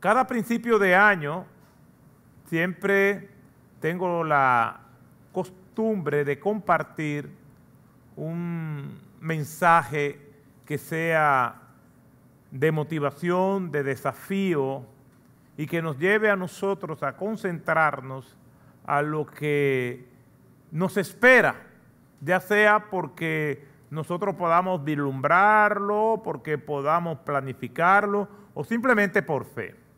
cada principio de año siempre tengo la costumbre de compartir un mensaje que sea de motivación, de desafío y que nos lleve a nosotros a concentrarnos a lo que nos espera, ya sea porque nosotros podamos vislumbrarlo, porque podamos planificarlo o simplemente por fe.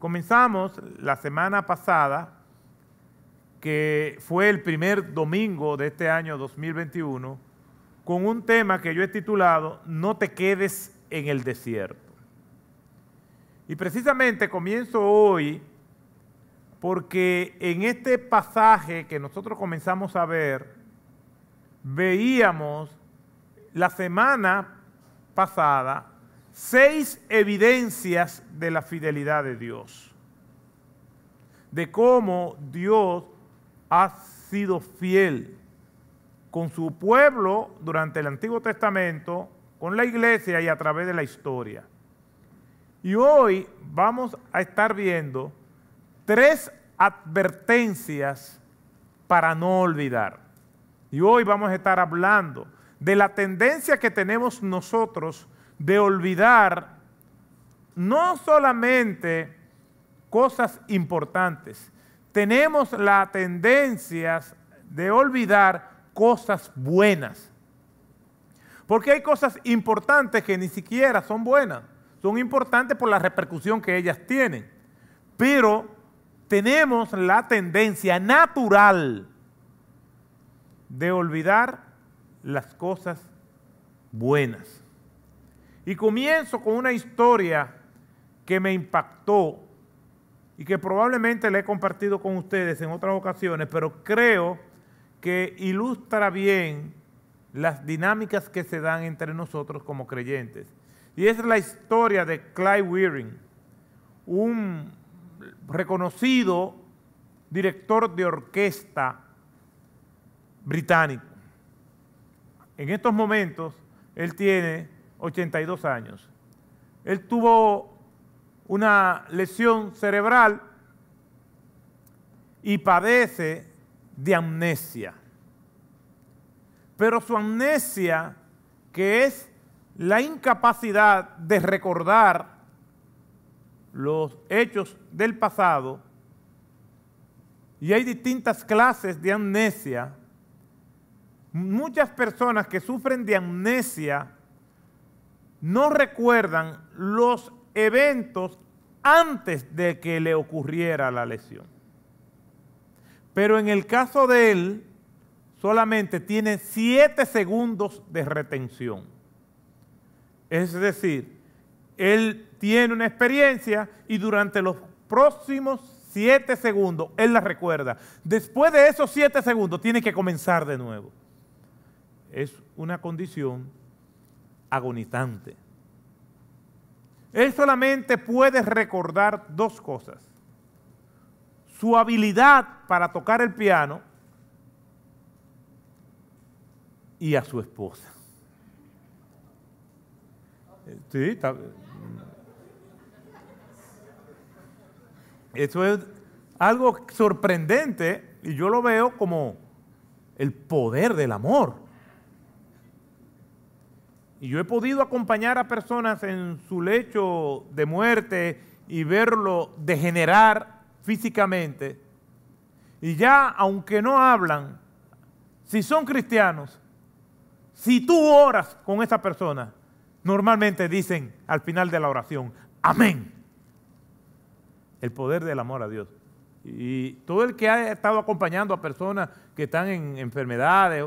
Comenzamos la semana pasada, que fue el primer domingo de este año 2021, con un tema que yo he titulado No te quedes en el desierto. Y precisamente comienzo hoy porque en este pasaje que nosotros comenzamos a ver, veíamos la semana pasada seis evidencias de la fidelidad de Dios, de cómo Dios ha sido fiel con su pueblo durante el Antiguo Testamento, con la iglesia y a través de la historia. Y hoy vamos a estar viendo tres advertencias para no olvidar. Y hoy vamos a estar hablando de la tendencia que tenemos nosotros de olvidar no solamente cosas importantes, tenemos la tendencia de olvidar cosas buenas. Porque hay cosas importantes que ni siquiera son buenas. Son importantes por la repercusión que ellas tienen. Pero tenemos la tendencia natural de olvidar las cosas buenas. Y comienzo con una historia que me impactó y que probablemente le he compartido con ustedes en otras ocasiones, pero creo que ilustra bien las dinámicas que se dan entre nosotros como creyentes. Y es la historia de Clyde Wearing, un reconocido director de orquesta británico. En estos momentos, él tiene 82 años. Él tuvo una lesión cerebral y padece de amnesia. Pero su amnesia, que es la incapacidad de recordar los hechos del pasado, y hay distintas clases de amnesia, muchas personas que sufren de amnesia no recuerdan los eventos antes de que le ocurriera la lesión. Pero en el caso de él, solamente tiene siete segundos de retención. Es decir, él tiene una experiencia y durante los próximos siete segundos él la recuerda. Después de esos siete segundos tiene que comenzar de nuevo. Es una condición agonizante. Él solamente puede recordar dos cosas. Su habilidad para tocar el piano y a su esposa. Sí, está, eso es algo sorprendente y yo lo veo como el poder del amor. Y yo he podido acompañar a personas en su lecho de muerte y verlo degenerar físicamente. Y ya, aunque no hablan, si son cristianos, si tú oras con esa persona, normalmente dicen al final de la oración, amén. El poder del amor a Dios. Y todo el que ha estado acompañando a personas que están en enfermedades,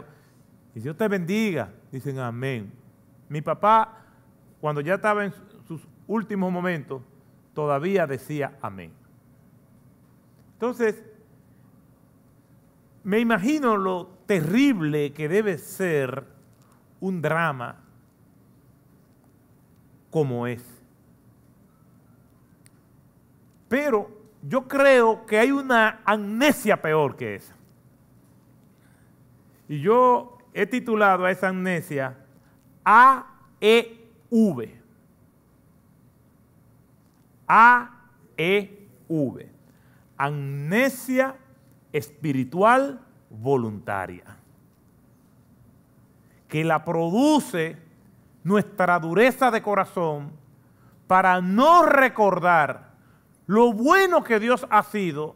y Dios te bendiga, dicen amén. Mi papá, cuando ya estaba en sus últimos momentos, todavía decía amén. Entonces, me imagino lo terrible que debe ser un drama como es. Pero yo creo que hay una amnesia peor que esa. Y yo he titulado a esa amnesia AEV. AEV. Amnesia espiritual voluntaria. Que la produce nuestra dureza de corazón para no recordar lo bueno que Dios ha sido,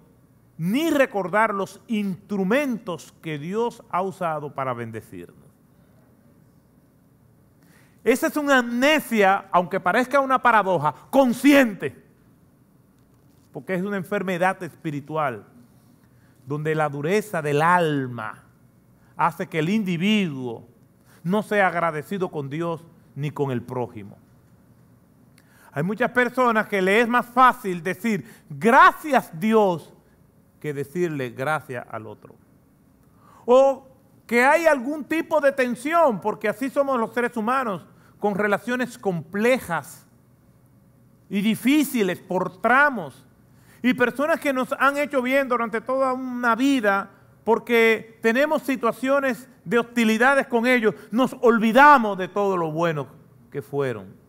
ni recordar los instrumentos que Dios ha usado para bendecirnos. Esa es una amnesia, aunque parezca una paradoja, consciente, porque es una enfermedad espiritual, donde la dureza del alma hace que el individuo no sea agradecido con Dios ni con el prójimo. Hay muchas personas que le es más fácil decir gracias Dios que decirle gracias al otro. O que hay algún tipo de tensión, porque así somos los seres humanos, con relaciones complejas y difíciles por tramos. Y personas que nos han hecho bien durante toda una vida porque tenemos situaciones de hostilidades con ellos, nos olvidamos de todo lo bueno que fueron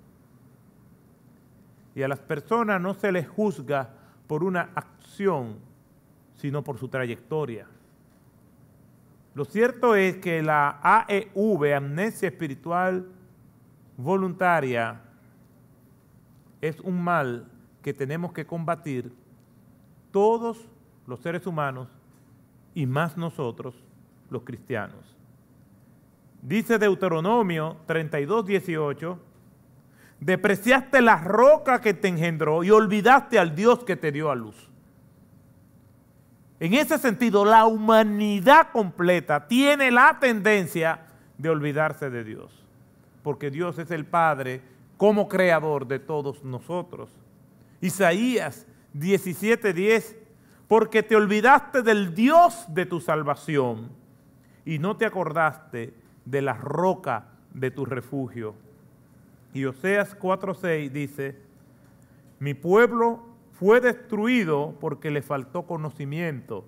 y a las personas no se les juzga por una acción, sino por su trayectoria. Lo cierto es que la AEV, amnesia espiritual voluntaria, es un mal que tenemos que combatir todos los seres humanos y más nosotros, los cristianos. Dice Deuteronomio 32, 18, Depreciaste la roca que te engendró y olvidaste al Dios que te dio a luz. En ese sentido, la humanidad completa tiene la tendencia de olvidarse de Dios, porque Dios es el Padre como creador de todos nosotros. Isaías 17:10, porque te olvidaste del Dios de tu salvación y no te acordaste de la roca de tu refugio. Y Oseas 4.6 dice, mi pueblo fue destruido porque le faltó conocimiento.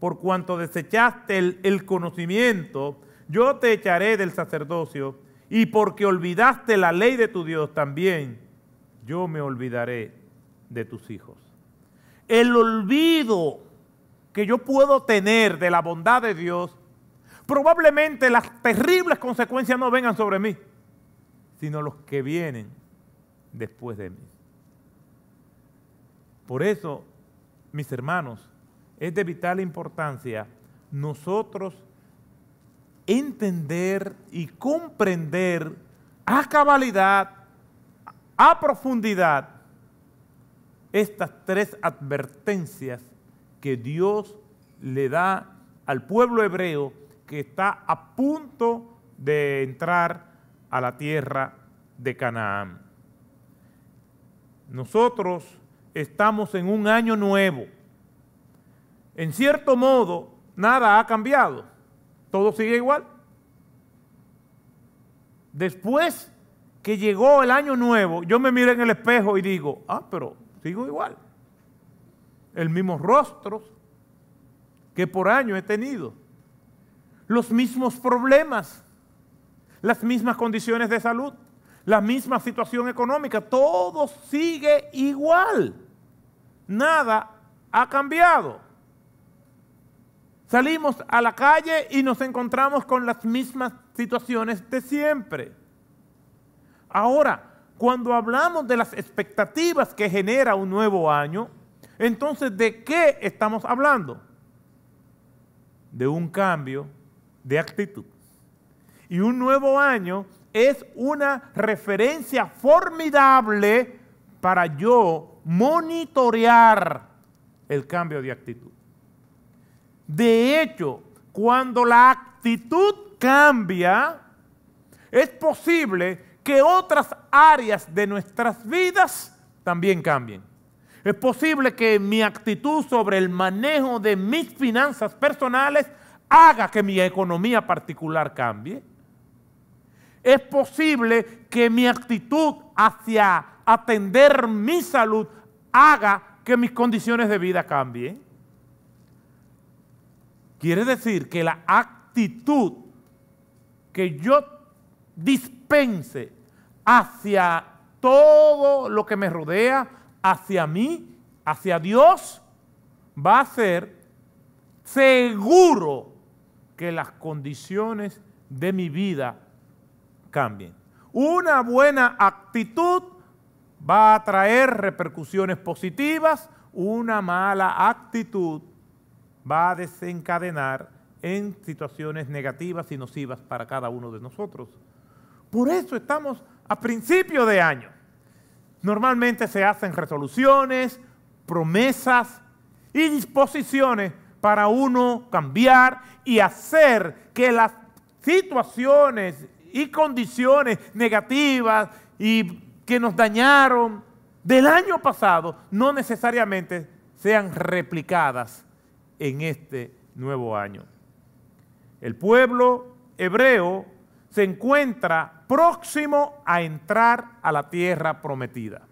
Por cuanto desechaste el, el conocimiento, yo te echaré del sacerdocio, y porque olvidaste la ley de tu Dios también, yo me olvidaré de tus hijos. El olvido que yo puedo tener de la bondad de Dios, probablemente las terribles consecuencias no vengan sobre mí sino los que vienen después de mí. Por eso, mis hermanos, es de vital importancia nosotros entender y comprender a cabalidad, a profundidad, estas tres advertencias que Dios le da al pueblo hebreo que está a punto de entrar a la tierra de Canaán. Nosotros estamos en un año nuevo. En cierto modo, nada ha cambiado. Todo sigue igual. Después que llegó el año nuevo, yo me miro en el espejo y digo, ah, pero sigo igual. El mismo rostro que por año he tenido. Los mismos problemas las mismas condiciones de salud, la misma situación económica, todo sigue igual. Nada ha cambiado. Salimos a la calle y nos encontramos con las mismas situaciones de siempre. Ahora, cuando hablamos de las expectativas que genera un nuevo año, entonces, ¿de qué estamos hablando? De un cambio de actitud. Y un nuevo año es una referencia formidable para yo monitorear el cambio de actitud. De hecho, cuando la actitud cambia, es posible que otras áreas de nuestras vidas también cambien. Es posible que mi actitud sobre el manejo de mis finanzas personales haga que mi economía particular cambie es posible que mi actitud hacia atender mi salud haga que mis condiciones de vida cambien. Quiere decir que la actitud que yo dispense hacia todo lo que me rodea, hacia mí, hacia Dios, va a ser seguro que las condiciones de mi vida cambien. Una buena actitud va a traer repercusiones positivas, una mala actitud va a desencadenar en situaciones negativas y nocivas para cada uno de nosotros. Por eso estamos a principio de año. Normalmente se hacen resoluciones, promesas y disposiciones para uno cambiar y hacer que las situaciones y condiciones negativas y que nos dañaron del año pasado no necesariamente sean replicadas en este nuevo año. El pueblo hebreo se encuentra próximo a entrar a la tierra prometida.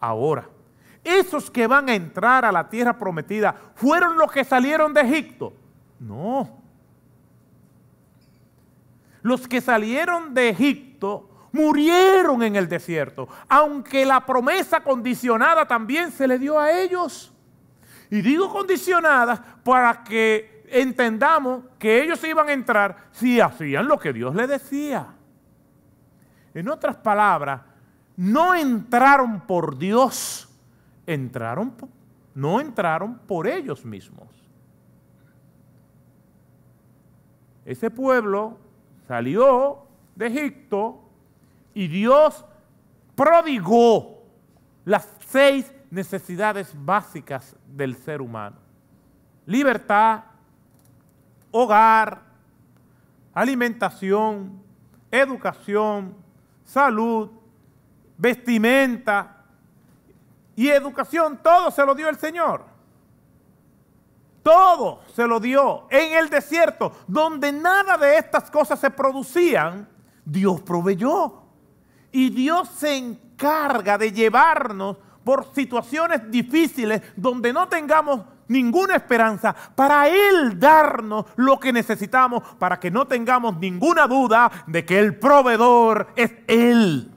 Ahora, esos que van a entrar a la tierra prometida fueron los que salieron de Egipto. No. Los que salieron de Egipto murieron en el desierto, aunque la promesa condicionada también se le dio a ellos. Y digo condicionada para que entendamos que ellos iban a entrar si hacían lo que Dios les decía. En otras palabras, no entraron por Dios, entraron, no entraron por ellos mismos. Ese pueblo salió de Egipto y Dios prodigó las seis necesidades básicas del ser humano. Libertad, hogar, alimentación, educación, salud, vestimenta y educación, todo se lo dio el Señor. Todo se lo dio en el desierto, donde nada de estas cosas se producían, Dios proveyó. Y Dios se encarga de llevarnos por situaciones difíciles donde no tengamos ninguna esperanza para Él darnos lo que necesitamos para que no tengamos ninguna duda de que el proveedor es Él.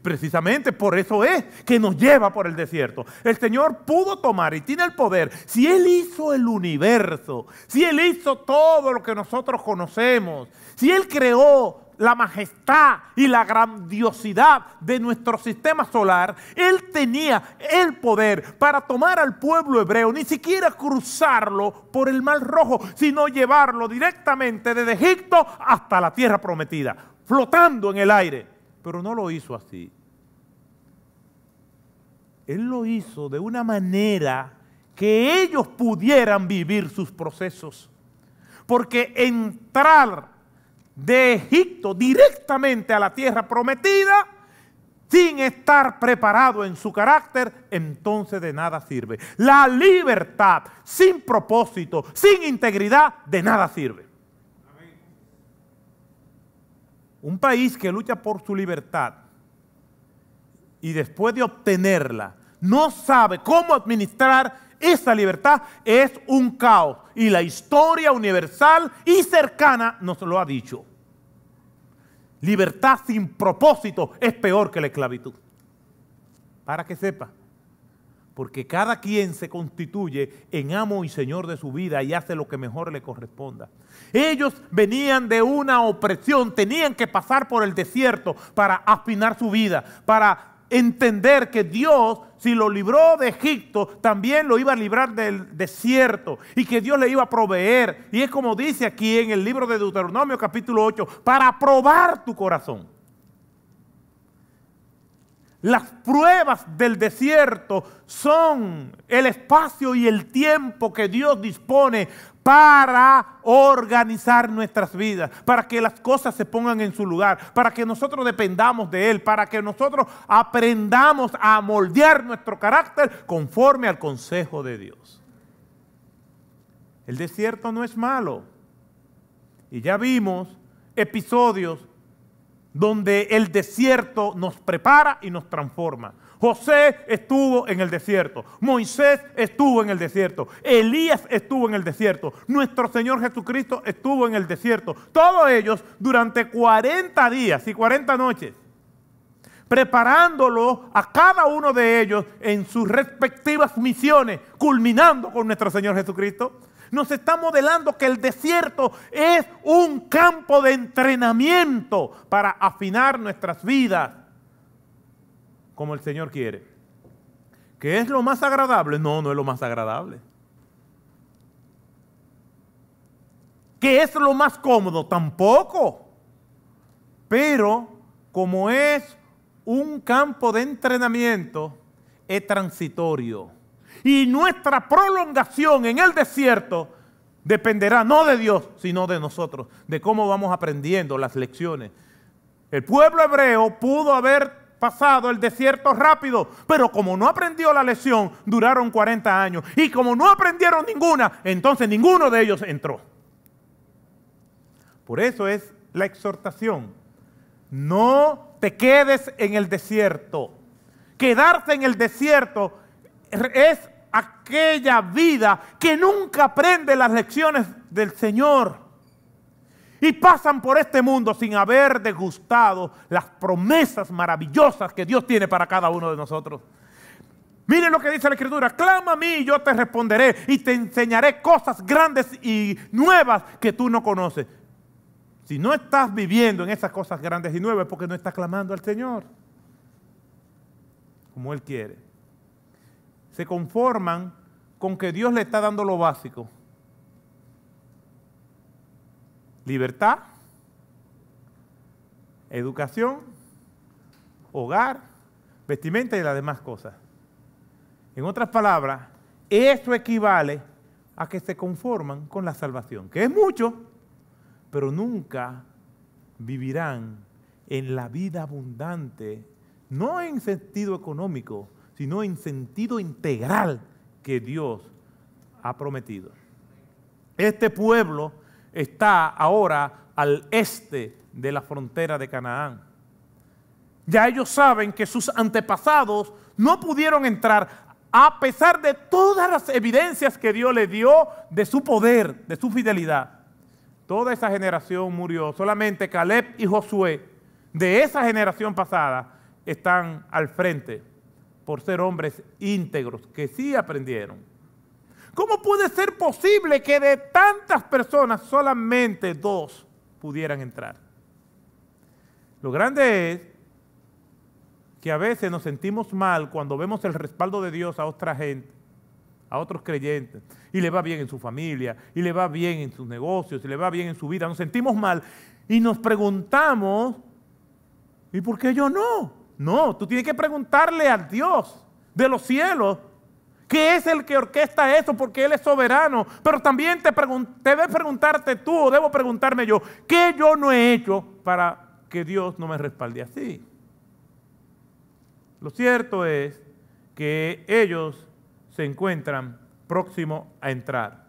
Precisamente por eso es que nos lleva por el desierto. El Señor pudo tomar y tiene el poder. Si Él hizo el universo, si Él hizo todo lo que nosotros conocemos, si Él creó la majestad y la grandiosidad de nuestro sistema solar, Él tenía el poder para tomar al pueblo hebreo, ni siquiera cruzarlo por el mar rojo, sino llevarlo directamente desde Egipto hasta la tierra prometida, flotando en el aire. Pero no lo hizo así. Él lo hizo de una manera que ellos pudieran vivir sus procesos. Porque entrar de Egipto directamente a la tierra prometida, sin estar preparado en su carácter, entonces de nada sirve. La libertad sin propósito, sin integridad, de nada sirve. Un país que lucha por su libertad y después de obtenerla no sabe cómo administrar esa libertad es un caos. Y la historia universal y cercana nos lo ha dicho. Libertad sin propósito es peor que la esclavitud. Para que sepa. Porque cada quien se constituye en amo y señor de su vida y hace lo que mejor le corresponda. Ellos venían de una opresión, tenían que pasar por el desierto para afinar su vida, para entender que Dios, si lo libró de Egipto, también lo iba a librar del desierto y que Dios le iba a proveer. Y es como dice aquí en el libro de Deuteronomio capítulo 8, para probar tu corazón. Las pruebas del desierto son el espacio y el tiempo que Dios dispone para organizar nuestras vidas, para que las cosas se pongan en su lugar, para que nosotros dependamos de Él, para que nosotros aprendamos a moldear nuestro carácter conforme al consejo de Dios. El desierto no es malo. Y ya vimos episodios donde el desierto nos prepara y nos transforma. José estuvo en el desierto, Moisés estuvo en el desierto, Elías estuvo en el desierto, nuestro Señor Jesucristo estuvo en el desierto. Todos ellos durante 40 días y 40 noches. preparándolo a cada uno de ellos en sus respectivas misiones, culminando con nuestro Señor Jesucristo. Nos está modelando que el desierto es un campo de entrenamiento para afinar nuestras vidas como el Señor quiere. ¿Qué es lo más agradable? No, no es lo más agradable. ¿Qué es lo más cómodo? Tampoco. Pero como es un campo de entrenamiento, es transitorio. Y nuestra prolongación en el desierto dependerá no de Dios, sino de nosotros, de cómo vamos aprendiendo las lecciones. El pueblo hebreo pudo haber pasado el desierto rápido, pero como no aprendió la lección, duraron 40 años. Y como no aprendieron ninguna, entonces ninguno de ellos entró. Por eso es la exhortación. No te quedes en el desierto. Quedarse en el desierto es aquella vida que nunca aprende las lecciones del Señor. Y pasan por este mundo sin haber degustado las promesas maravillosas que Dios tiene para cada uno de nosotros. Miren lo que dice la Escritura, clama a mí y yo te responderé y te enseñaré cosas grandes y nuevas que tú no conoces. Si no estás viviendo en esas cosas grandes y nuevas es porque no estás clamando al Señor como Él quiere. Se conforman con que Dios le está dando lo básico. Libertad, educación, hogar, vestimenta y las demás cosas. En otras palabras, eso equivale a que se conforman con la salvación, que es mucho, pero nunca vivirán en la vida abundante, no en sentido económico, sino en sentido integral que Dios ha prometido. Este pueblo está ahora al este de la frontera de Canaán. Ya ellos saben que sus antepasados no pudieron entrar a pesar de todas las evidencias que Dios le dio de su poder, de su fidelidad. Toda esa generación murió. Solamente Caleb y Josué de esa generación pasada están al frente por ser hombres íntegros que sí aprendieron. ¿Cómo puede ser posible que de tantas personas solamente dos pudieran entrar? Lo grande es que a veces nos sentimos mal cuando vemos el respaldo de Dios a otra gente a otros creyentes y le va bien en su familia, y le va bien en sus negocios, y le va bien en su vida, nos sentimos mal y nos preguntamos, ¿y por qué yo no? No, tú tienes que preguntarle al Dios de los cielos, que es el que orquesta eso, porque Él es soberano. Pero también te debes preguntarte tú, o debo preguntarme yo, ¿qué yo no he hecho para que Dios no me respalde así? Lo cierto es que ellos se encuentran próximos a entrar.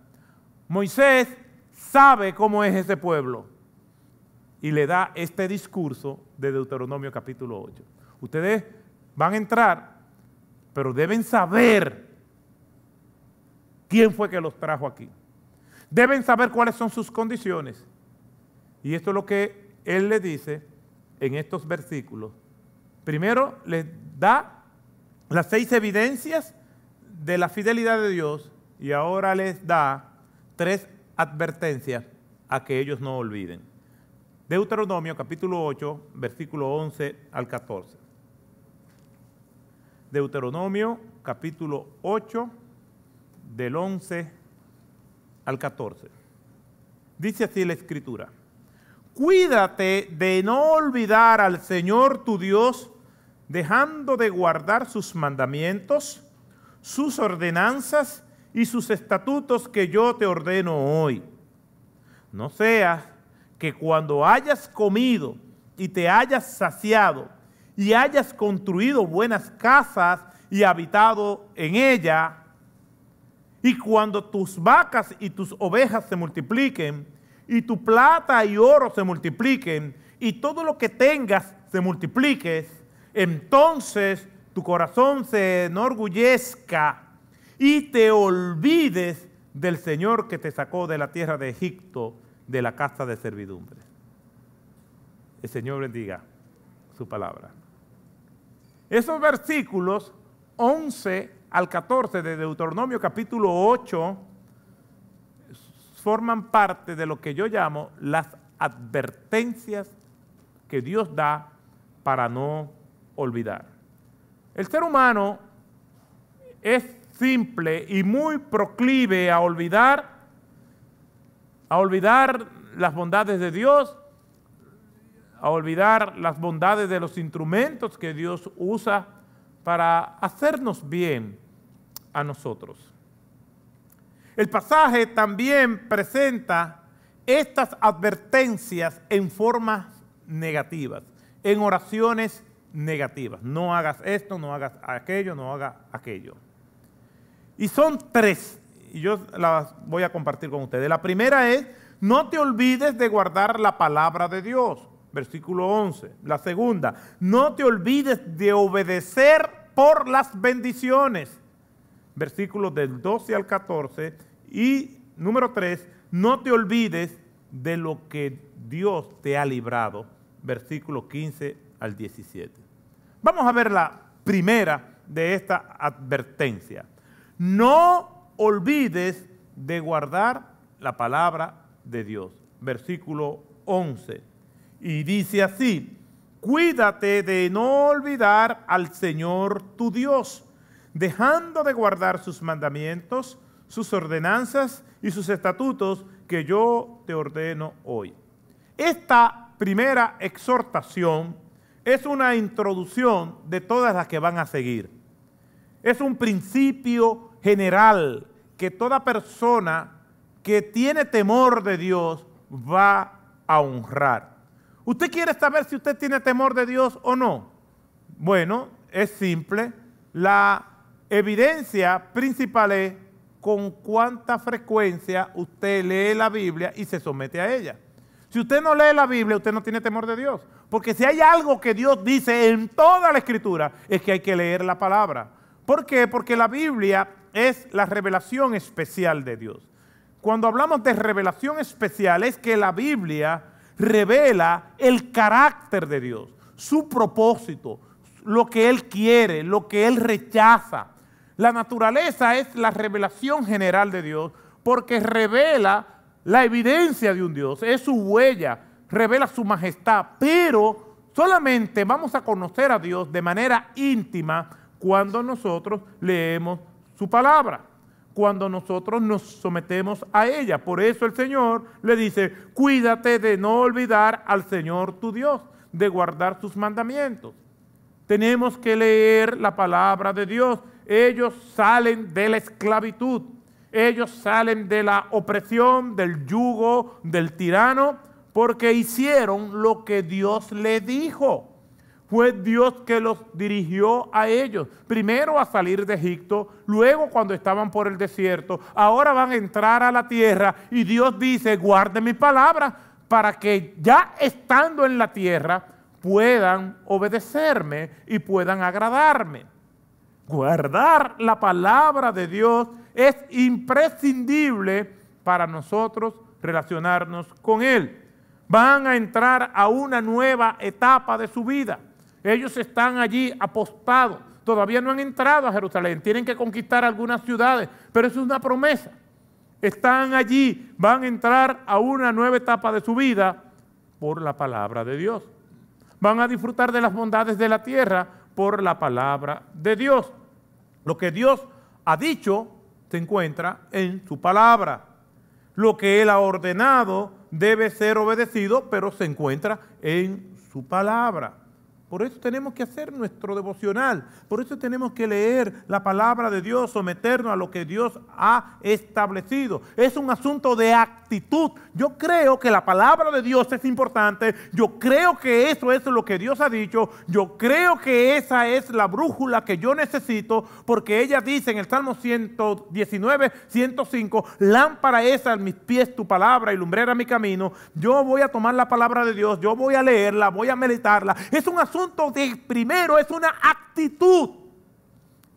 Moisés sabe cómo es ese pueblo y le da este discurso de Deuteronomio capítulo 8. Ustedes van a entrar, pero deben saber quién fue que los trajo aquí. Deben saber cuáles son sus condiciones. Y esto es lo que él le dice en estos versículos. Primero les da las seis evidencias de la fidelidad de Dios y ahora les da tres advertencias a que ellos no olviden. Deuteronomio capítulo 8, versículo 11 al 14. Deuteronomio capítulo 8, del 11 al 14. Dice así la escritura. Cuídate de no olvidar al Señor tu Dios, dejando de guardar sus mandamientos, sus ordenanzas y sus estatutos que yo te ordeno hoy. No sea que cuando hayas comido y te hayas saciado y hayas construido buenas casas y habitado en ella, y cuando tus vacas y tus ovejas se multipliquen, y tu plata y oro se multipliquen, y todo lo que tengas se multiplique, entonces tu corazón se enorgullezca y te olvides del Señor que te sacó de la tierra de Egipto, de la casa de servidumbre. El Señor bendiga su palabra. Esos versículos 11 al 14 de Deuteronomio capítulo 8 forman parte de lo que yo llamo las advertencias que Dios da para no olvidar. El ser humano es simple y muy proclive a olvidar, a olvidar las bondades de Dios, a olvidar las bondades de los instrumentos que Dios usa para hacernos bien a nosotros. El pasaje también presenta estas advertencias en formas negativas, en oraciones negativas. No hagas esto, no hagas aquello, no hagas aquello. Y son tres, y yo las voy a compartir con ustedes. La primera es, no te olvides de guardar la palabra de Dios, versículo 11. La segunda, no te olvides de obedecer por las bendiciones, versículos del 12 al 14. Y número 3, no te olvides de lo que Dios te ha librado, versículos 15 al 17. Vamos a ver la primera de esta advertencia. No olvides de guardar la palabra de Dios. Versículo 11. Y dice así, cuídate de no olvidar al Señor tu Dios, dejando de guardar sus mandamientos, sus ordenanzas y sus estatutos que yo te ordeno hoy. Esta primera exhortación es una introducción de todas las que van a seguir. Es un principio general que toda persona que tiene temor de Dios va a honrar. ¿Usted quiere saber si usted tiene temor de Dios o no? Bueno, es simple. La evidencia principal es con cuánta frecuencia usted lee la Biblia y se somete a ella. Si usted no lee la Biblia, usted no tiene temor de Dios. Porque si hay algo que Dios dice en toda la Escritura, es que hay que leer la palabra. ¿Por qué? Porque la Biblia es la revelación especial de Dios. Cuando hablamos de revelación especial, es que la Biblia revela el carácter de Dios, su propósito, lo que Él quiere, lo que Él rechaza. La naturaleza es la revelación general de Dios porque revela la evidencia de un Dios, es su huella, revela su majestad, pero solamente vamos a conocer a Dios de manera íntima cuando nosotros leemos su palabra, cuando nosotros nos sometemos a ella. Por eso el Señor le dice, cuídate de no olvidar al Señor tu Dios, de guardar sus mandamientos. Tenemos que leer la palabra de Dios ellos salen de la esclavitud, ellos salen de la opresión, del yugo, del tirano, porque hicieron lo que Dios les dijo. Fue Dios que los dirigió a ellos, primero a salir de Egipto, luego cuando estaban por el desierto, ahora van a entrar a la tierra y Dios dice, guarde mi palabra para que ya estando en la tierra puedan obedecerme y puedan agradarme. Guardar la palabra de Dios es imprescindible para nosotros relacionarnos con Él. Van a entrar a una nueva etapa de su vida. Ellos están allí apostados. Todavía no han entrado a Jerusalén. Tienen que conquistar algunas ciudades, pero eso es una promesa. Están allí, van a entrar a una nueva etapa de su vida por la palabra de Dios. Van a disfrutar de las bondades de la tierra por la palabra de Dios. Lo que Dios ha dicho se encuentra en su palabra. Lo que Él ha ordenado debe ser obedecido, pero se encuentra en su palabra. Por eso tenemos que hacer nuestro devocional, por eso tenemos que leer la palabra de Dios, someternos a lo que Dios ha establecido. Es un asunto de actitud. Yo creo que la palabra de Dios es importante, yo creo que eso es lo que Dios ha dicho, yo creo que esa es la brújula que yo necesito, porque ella dice en el Salmo 119, 105, lámpara es a mis pies tu palabra y lumbrera mi camino. Yo voy a tomar la palabra de Dios, yo voy a leerla, voy a meditarla. Es un asunto de primero es una actitud.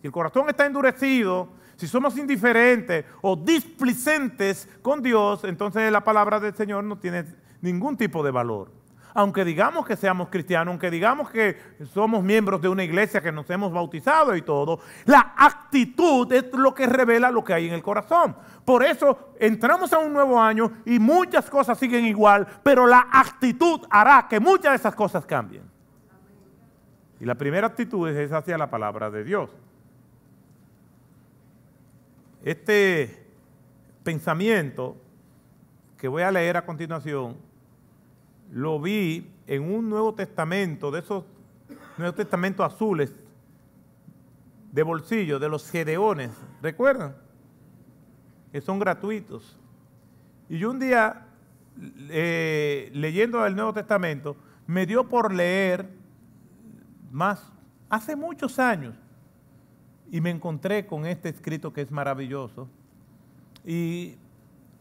Si el corazón está endurecido, si somos indiferentes o displicentes con Dios, entonces la palabra del Señor no tiene ningún tipo de valor. aunque digamos que seamos cristianos, aunque digamos que somos miembros de una iglesia que nos hemos bautizado y todo, la actitud es lo que revela lo que hay en el corazón. Por eso entramos a un nuevo año y muchas cosas siguen igual, pero la actitud hará que muchas de esas cosas cambien. Y la primera actitud es hacia la palabra de Dios. Este pensamiento que voy a leer a continuación, lo vi en un Nuevo Testamento, de esos Nuevos Testamentos azules, de bolsillo, de los gedeones, ¿recuerdan? Que son gratuitos. Y yo un día, eh, leyendo el Nuevo Testamento, me dio por leer más, hace muchos años, y me encontré con este escrito que es maravilloso. Y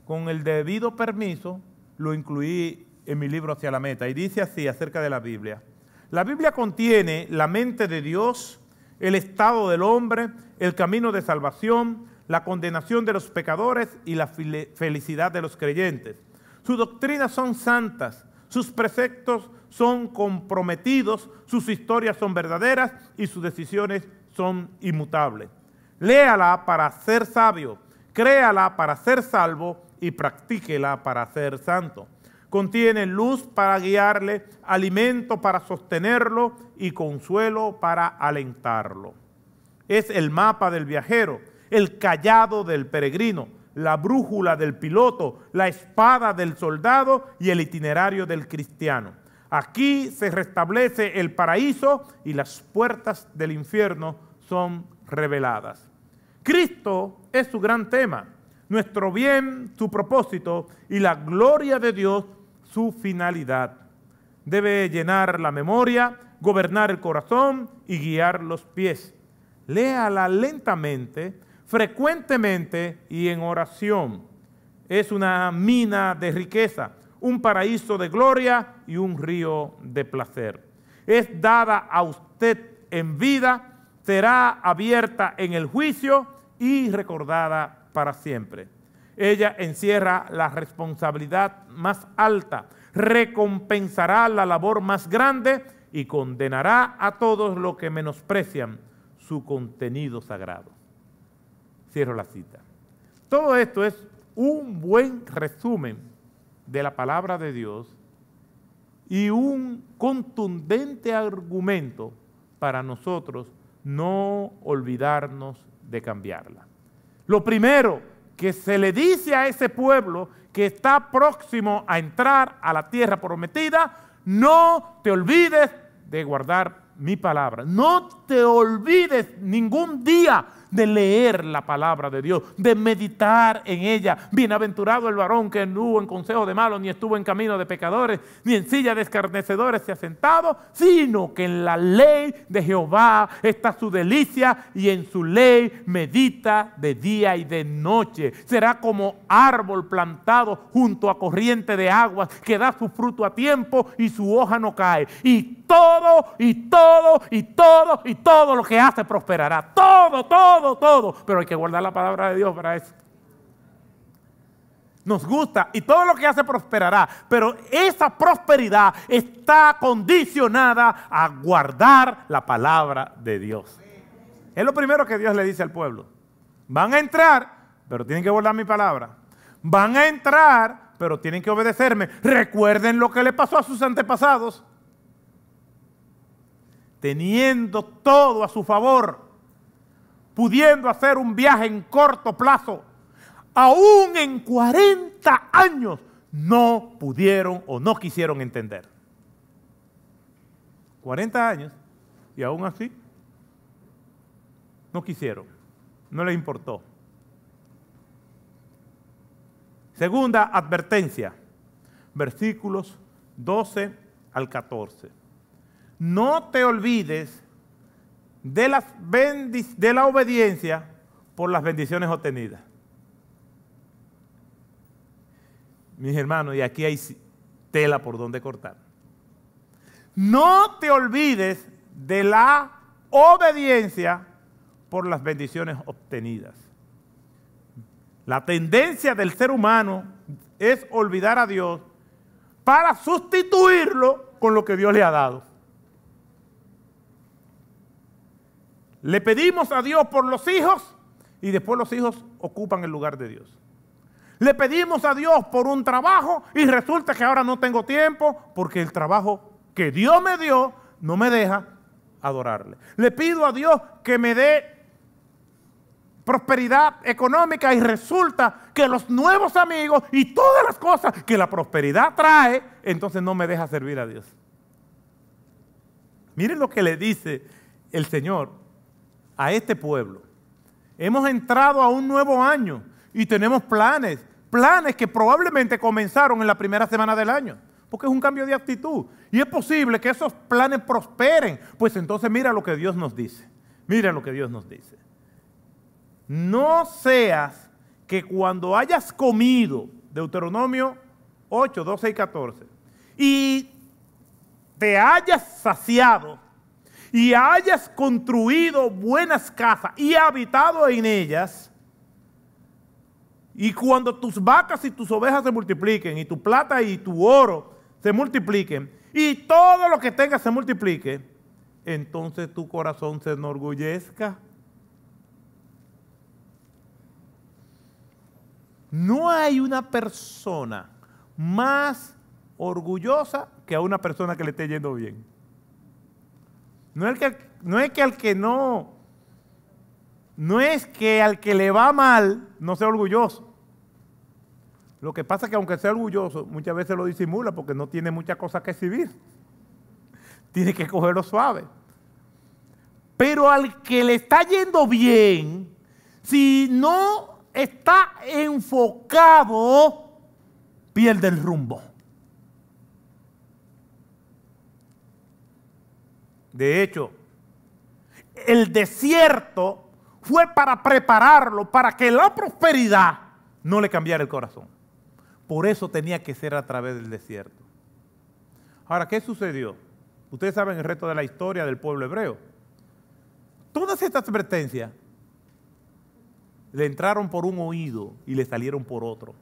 con el debido permiso lo incluí en mi libro Hacia la Meta. Y dice así acerca de la Biblia. La Biblia contiene la mente de Dios, el estado del hombre, el camino de salvación, la condenación de los pecadores y la felicidad de los creyentes. Sus doctrinas son santas, sus preceptos son comprometidos, sus historias son verdaderas y sus decisiones son inmutables. Léala para ser sabio, créala para ser salvo y practíquela para ser santo. Contiene luz para guiarle, alimento para sostenerlo y consuelo para alentarlo. Es el mapa del viajero, el callado del peregrino, la brújula del piloto, la espada del soldado y el itinerario del cristiano. Aquí se restablece el paraíso y las puertas del infierno son reveladas. Cristo es su gran tema, nuestro bien, su propósito y la gloria de Dios, su finalidad. Debe llenar la memoria, gobernar el corazón y guiar los pies. Léala lentamente, frecuentemente y en oración. Es una mina de riqueza, un paraíso de gloria y un río de placer. Es dada a usted en vida será abierta en el juicio y recordada para siempre. Ella encierra la responsabilidad más alta, recompensará la labor más grande y condenará a todos los que menosprecian su contenido sagrado. Cierro la cita. Todo esto es un buen resumen de la palabra de Dios y un contundente argumento para nosotros no olvidarnos de cambiarla. Lo primero que se le dice a ese pueblo que está próximo a entrar a la tierra prometida, no te olvides de guardar mi palabra. No te olvides ningún día de leer la palabra de Dios, de meditar en ella. Bienaventurado el varón que no hubo en consejo de malos, ni estuvo en camino de pecadores, ni en silla de escarnecedores se ha sentado, sino que en la ley de Jehová está su delicia y en su ley medita de día y de noche. Será como árbol plantado junto a corriente de aguas que da su fruto a tiempo y su hoja no cae. Y todo, y todo, y todo, y todo lo que hace prosperará. Todo, todo todo, pero hay que guardar la palabra de Dios para eso. Nos gusta y todo lo que hace prosperará, pero esa prosperidad está condicionada a guardar la palabra de Dios. Es lo primero que Dios le dice al pueblo. Van a entrar, pero tienen que guardar mi palabra. Van a entrar, pero tienen que obedecerme. Recuerden lo que le pasó a sus antepasados. Teniendo todo a su favor, pudiendo hacer un viaje en corto plazo, aún en 40 años no pudieron o no quisieron entender. 40 años y aún así no quisieron, no les importó. Segunda advertencia, versículos 12 al 14. No te olvides de, la obediencia por las bendiciones obtenidas. Mis hermanos, y aquí hay tela por donde cortar. No te olvides de la obediencia por las bendiciones obtenidas. La tendencia del ser humano es olvidar a Dios para sustituirlo con lo que Dios le ha dado. Le pedimos a Dios por los hijos y después los hijos ocupan el lugar de Dios. Le pedimos a Dios por un trabajo y resulta que ahora no tengo tiempo porque el trabajo que Dios me dio no me deja adorarle. Le pido a Dios que me dé prosperidad económica y resulta que los nuevos amigos y todas las cosas que la prosperidad trae, entonces no me deja servir a Dios. Miren lo que le dice el Señor a este pueblo. Hemos entrado a un nuevo año y tenemos planes, planes que probablemente comenzaron en la primera semana del año, porque es un cambio de actitud. Y es posible que esos planes prosperen. Pues entonces mira lo que Dios nos dice. Mira lo que Dios nos dice. No seas que cuando hayas comido, Deuteronomio 8, 12 y 14, y te hayas saciado y hayas construido buenas casas y habitado en ellas, y cuando tus vacas y tus ovejas se multipliquen, y tu plata y tu oro se multipliquen, y todo lo que tengas se multiplique, entonces tu corazón se enorgullezca. No hay una persona más orgullosa que a una persona que le esté yendo bien. No es, que, no es que al que no, no es que al que le va mal no sea orgulloso. Lo que pasa es que aunque sea orgulloso, muchas veces lo disimula porque no tiene muchas cosas que exhibir. Tiene que cogerlo suave. Pero al que le está yendo bien, si no está enfocado, pierde el rumbo. De hecho, el desierto fue para prepararlo, para que la prosperidad no le cambiara el corazón. Por eso tenía que ser a través del desierto. Ahora, ¿qué sucedió? Ustedes saben el resto de la historia del pueblo hebreo. Todas estas advertencias le entraron por un oído y le salieron por otro.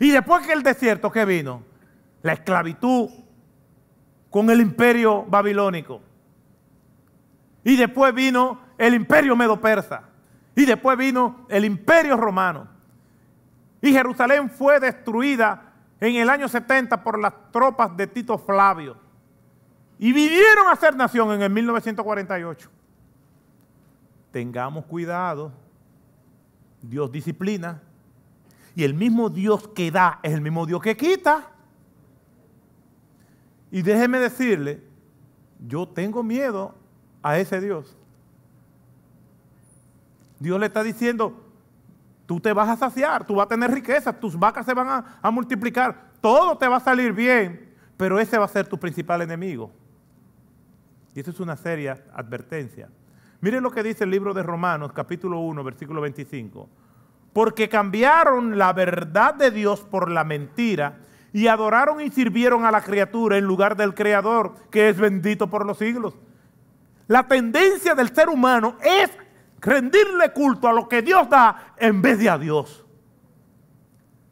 Y después que el desierto, ¿qué vino? La esclavitud con el imperio babilónico. Y después vino el imperio medo-persa. Y después vino el imperio romano. Y Jerusalén fue destruida en el año 70 por las tropas de Tito Flavio. Y vinieron a ser nación en el 1948. Tengamos cuidado. Dios disciplina. Y el mismo Dios que da es el mismo Dios que quita. Y déjeme decirle, yo tengo miedo a ese Dios. Dios le está diciendo, tú te vas a saciar, tú vas a tener riqueza, tus vacas se van a, multiplicar, todo te va a salir bien, pero ese va a ser tu principal enemigo. Y eso es una seria advertencia. Miren lo que dice el libro de Romanos, capítulo 1, versículo 25. Porque cambiaron la verdad de Dios por la mentira y adoraron y sirvieron a la criatura en lugar del Creador, que es bendito por los siglos. La tendencia del ser humano es rendirle culto a lo que Dios da en vez de a Dios.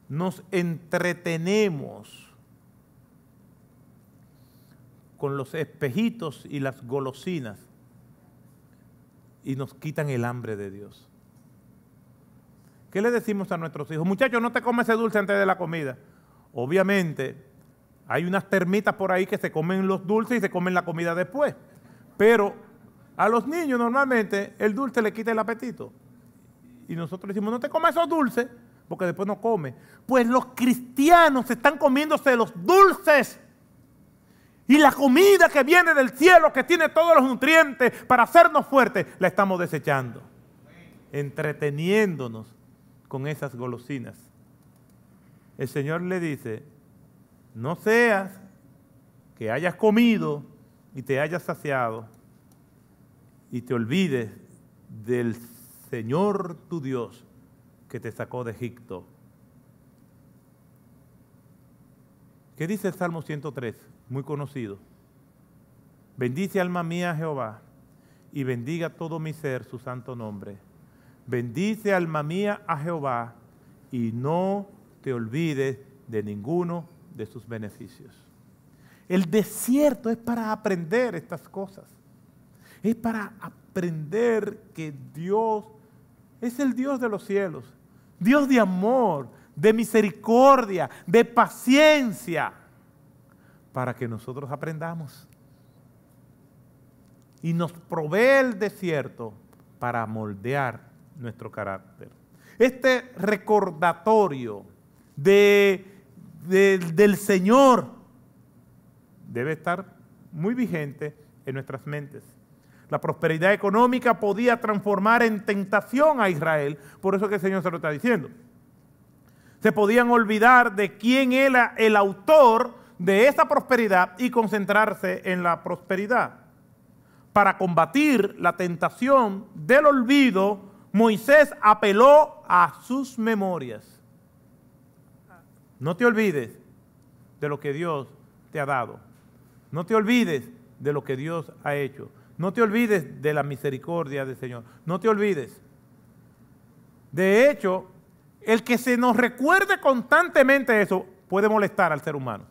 Nos entretenemos con los espejitos y las golosinas y nos quitan el hambre de Dios. ¿Qué le decimos a nuestros hijos? Muchachos, no te comes ese dulce antes de la comida. Obviamente, hay unas termitas por ahí que se comen los dulces y se comen la comida después. Pero a los niños normalmente el dulce le quita el apetito. Y nosotros decimos, no te comas esos dulces, porque después no come. Pues los cristianos están comiéndose los dulces. Y la comida que viene del cielo, que tiene todos los nutrientes para hacernos fuertes, la estamos desechando. Entreteniéndonos con esas golosinas. El Señor le dice, no seas que hayas comido y te hayas saciado y te olvides del Señor tu Dios que te sacó de Egipto. ¿Qué dice el Salmo 103? Muy conocido. Bendice alma mía Jehová y bendiga todo mi ser su santo nombre. Bendice alma mía a Jehová y no te olvides de ninguno de sus beneficios. El desierto es para aprender estas cosas. Es para aprender que Dios es el Dios de los cielos. Dios de amor, de misericordia, de paciencia, para que nosotros aprendamos. Y nos provee el desierto para moldear nuestro carácter. Este recordatorio de, del Señor debe estar muy vigente en nuestras mentes. La prosperidad económica podía transformar en tentación a Israel, por eso que el Señor se lo está diciendo. Se podían olvidar de quién era el autor de esa prosperidad y concentrarse en la prosperidad. Para combatir la tentación del olvido, Moisés apeló a sus memorias. No te olvides de lo que Dios te ha dado. No te olvides de lo que Dios ha hecho. No te olvides de la misericordia del Señor. No te olvides. De hecho, el que se nos recuerde constantemente eso puede molestar al ser humano.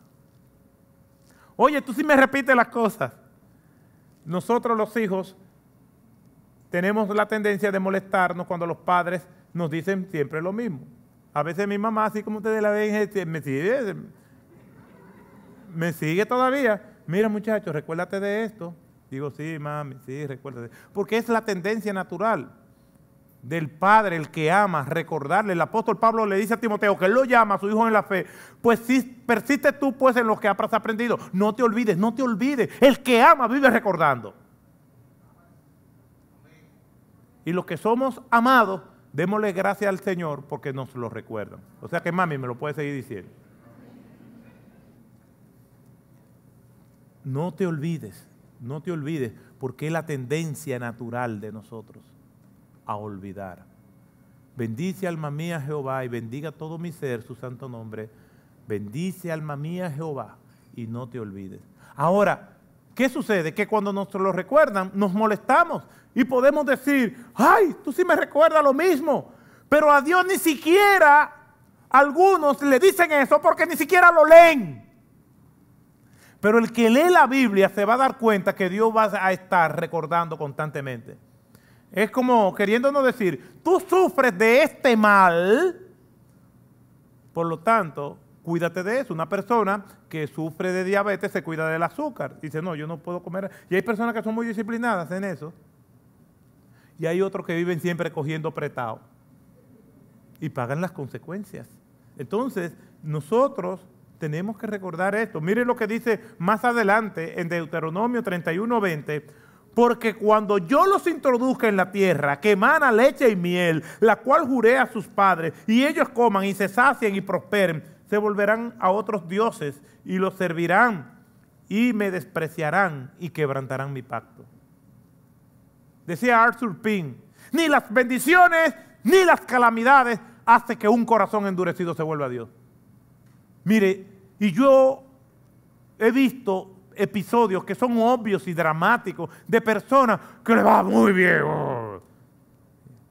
Oye, tú sí me repites las cosas. Nosotros los hijos tenemos la tendencia de molestarnos cuando los padres nos dicen siempre lo mismo. A veces mi mamá, así como ustedes la ven, me sigue, me sigue todavía. Mira muchachos, recuérdate de esto. Digo, sí, mami, sí, recuérdate. Porque es la tendencia natural del Padre, el que ama, recordarle. El apóstol Pablo le dice a Timoteo que él lo llama a su hijo en la fe. Pues si persiste tú pues en lo que has aprendido. No te olvides, no te olvides. El que ama vive recordando. Y los que somos amados, démosle gracias al Señor porque nos lo recuerdan. O sea que mami me lo puede seguir diciendo. No te olvides, no te olvides, porque es la tendencia natural de nosotros a olvidar. Bendice alma mía Jehová y bendiga todo mi ser su santo nombre. Bendice alma mía Jehová y no te olvides. Ahora, ¿qué sucede? Que cuando nos lo recuerdan, nos molestamos y podemos decir, ay, tú sí me recuerdas lo mismo. Pero a Dios ni siquiera algunos le dicen eso porque ni siquiera lo leen. Pero el que lee la Biblia se va a dar cuenta que Dios va a estar recordando constantemente. Es como queriéndonos decir, tú sufres de este mal, por lo tanto, cuídate de eso. Una persona que sufre de diabetes se cuida del azúcar. Dice, no, yo no puedo comer. Y hay personas que son muy disciplinadas en eso. Y hay otros que viven siempre cogiendo prestado. Y pagan las consecuencias. Entonces, nosotros tenemos que recordar esto. Mire lo que dice más adelante en Deuteronomio 31, 20. Porque cuando yo los introduzca en la tierra, que emana leche y miel, la cual juré a sus padres, y ellos coman y se sacien y prosperen, se volverán a otros dioses y los servirán y me despreciarán y quebrantarán mi pacto. Decía Arthur Pym, ni las bendiciones ni las calamidades hacen que un corazón endurecido se vuelva a Dios. Mire, y yo he visto episodios que son obvios y dramáticos de personas que le va muy bien.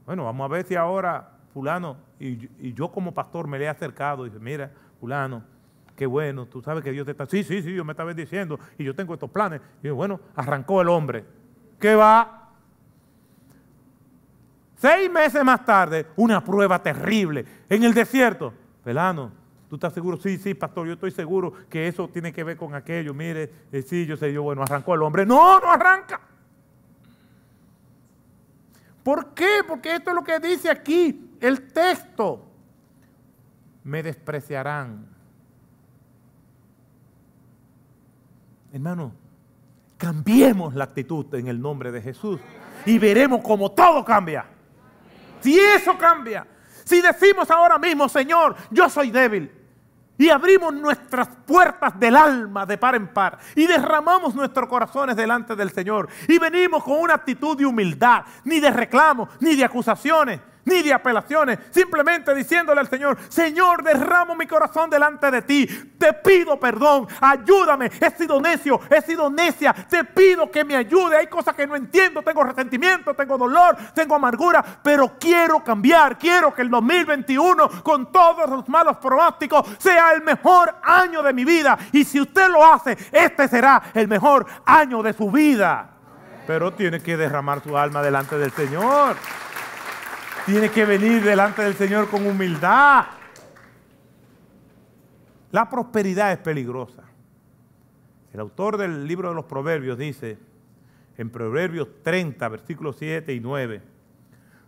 Bueno, vamos a ver si ahora fulano, y, yo como pastor me le he acercado y dice, mira, fulano, qué bueno, tú sabes que Dios te está, sí, sí, sí, Dios me está bendiciendo y yo tengo estos planes. Y bueno, arrancó el hombre. ¿Qué va? Seis meses más tarde, una prueba terrible en el desierto. Fulano, ¿Tú estás seguro? Sí, sí, pastor, yo estoy seguro que eso tiene que ver con aquello. Mire, eh, sí, yo sé, yo, bueno, arrancó el hombre. No, no arranca. ¿Por qué? Porque esto es lo que dice aquí el texto. Me despreciarán. Hermano, cambiemos la actitud en el nombre de Jesús y veremos cómo todo cambia. Si eso cambia, si decimos ahora mismo, Señor, yo soy débil, y abrimos nuestras puertas del alma de par en par y derramamos nuestros corazones delante del Señor y venimos con una actitud de humildad, ni de reclamos, ni de acusaciones. Ni de apelaciones, simplemente diciéndole al Señor, Señor, derramo mi corazón delante de ti, te pido perdón, ayúdame, he sido necio, he sido necia, te pido que me ayude, hay cosas que no entiendo, tengo resentimiento, tengo dolor, tengo amargura, pero quiero cambiar, quiero que el 2021 con todos los malos pronósticos sea el mejor año de mi vida. Y si usted lo hace, este será el mejor año de su vida. Pero tiene que derramar su alma delante del Señor. Tiene que venir delante del Señor con humildad. La prosperidad es peligrosa. El autor del libro de los Proverbios dice, en Proverbios 30, versículos 7 y 9,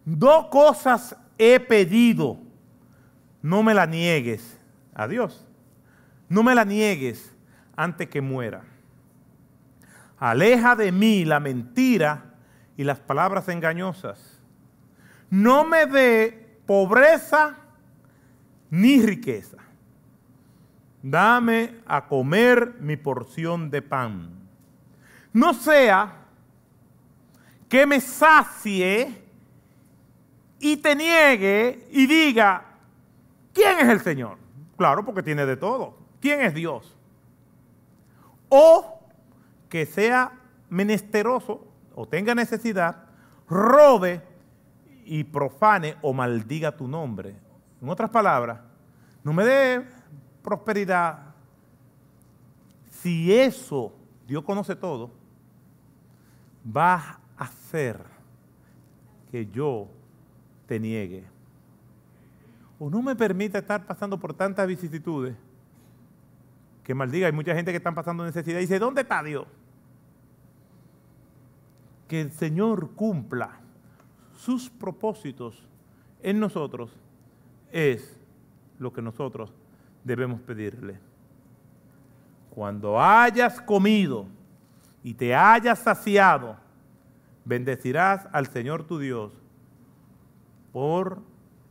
dos cosas he pedido, no me la niegues a Dios, no me la niegues antes que muera. Aleja de mí la mentira y las palabras engañosas no me dé pobreza ni riqueza. Dame a comer mi porción de pan. No sea que me sacie y te niegue y diga, ¿quién es el Señor? Claro, porque tiene de todo. ¿Quién es Dios? O que sea menesteroso o tenga necesidad, robe y profane o maldiga tu nombre. En otras palabras, no me dé prosperidad. Si eso, Dios conoce todo, va a hacer que yo te niegue. O no me permita estar pasando por tantas vicisitudes que maldiga. Hay mucha gente que está pasando necesidad y dice, ¿dónde está Dios? Que el Señor cumpla sus propósitos en nosotros es lo que nosotros debemos pedirle. Cuando hayas comido y te hayas saciado, bendecirás al Señor tu Dios por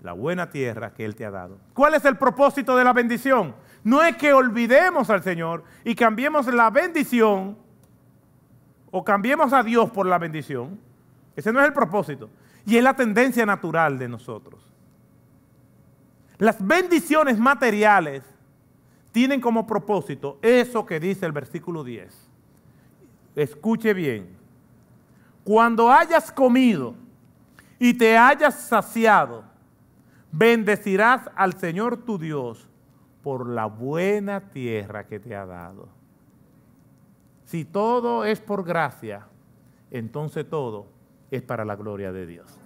la buena tierra que Él te ha dado. ¿Cuál es el propósito de la bendición? No es que olvidemos al Señor y cambiemos la bendición o cambiemos a Dios por la bendición. Ese no es el propósito. Y es la tendencia natural de nosotros. Las bendiciones materiales tienen como propósito eso que dice el versículo 10. Escuche bien. Cuando hayas comido y te hayas saciado, bendecirás al Señor tu Dios por la buena tierra que te ha dado. Si todo es por gracia, entonces todo es para la gloria de Dios.